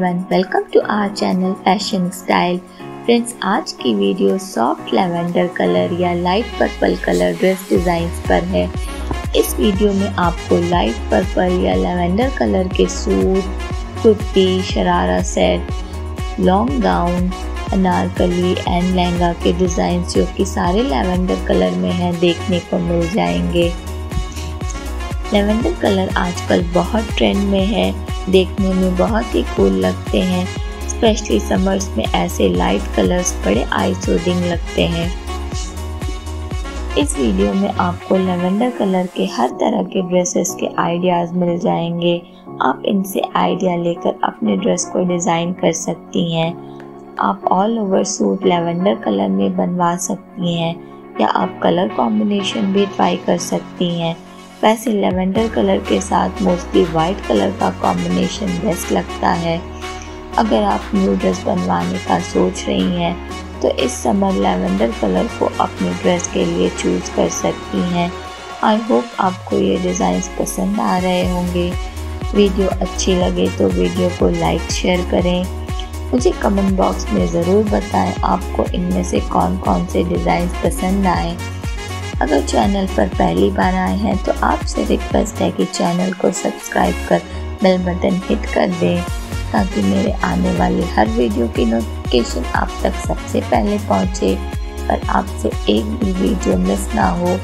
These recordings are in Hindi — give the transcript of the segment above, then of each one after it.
Everyone welcome to our channel fashion style friends आज की वीडियो सॉफ्ट लेवेंडर कलर या light purple colour dress designs पर है। इस वीडियो में आपको लाइट पर्पल या लेवेंडर कलर के suit, kurti, sharara set long gown Anarkali and lehenga के डिज़ाइन जो कि सारे लेवेंडर कलर में हैं, देखने को मिल जाएँगे। लेवेंडर कलर आजकल बहुत ट्रेंड में है। देखने में बहुत ही कूल लगते हैं स्पेशली समर्स में ऐसे लाइट कलर्स बड़े आई सूदिंग लगते हैं। इस वीडियो में आपको लेवेंडर कलर के हर तरह के ड्रेसेस के आइडियाज़ मिल जाएँगे। आप इनसे आइडिया लेकर अपने ड्रेस को डिज़ाइन कर सकती हैं। आप all over suit lavender colour में बनवा सकती हैं, या आप कलर कॉम्बिनेशन भी ट्राई कर सकती हैं। वैसे लेवेंडर कलर के साथ मोस्टली वाइट कलर का कॉम्बिनेशन बेस्ट लगता है। अगर आप न्यू ड्रेस बनवाने का सोच रही हैं तो इस समर लेवेंडर कलर को अपने ड्रेस के लिए चूज़ कर सकती हैं। आई होप आपको ये डिज़ाइंस पसंद आ रहे होंगे। वीडियो अच्छी लगे तो वीडियो को लाइक शेयर करें। मुझे कमेंट बॉक्स में ज़रूर बताएँ आपको इनमें से कौन कौन से डिज़ाइन पसंद आए। अगर चैनल पर पहली बार आए हैं तो आपसे रिक्वेस्ट है कि चैनल को सब्सक्राइब कर बेल बटन हिट कर दें, ताकि मेरे आने वाले हर वीडियो की नोटिफिकेशन आप तक सबसे पहले पहुँचे और आपसे एक भी वीडियो मिस ना हो।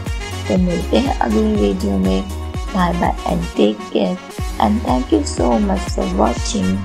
तो मिलते हैं अगली वीडियो में। Bye bye and take care and thank you so much for watching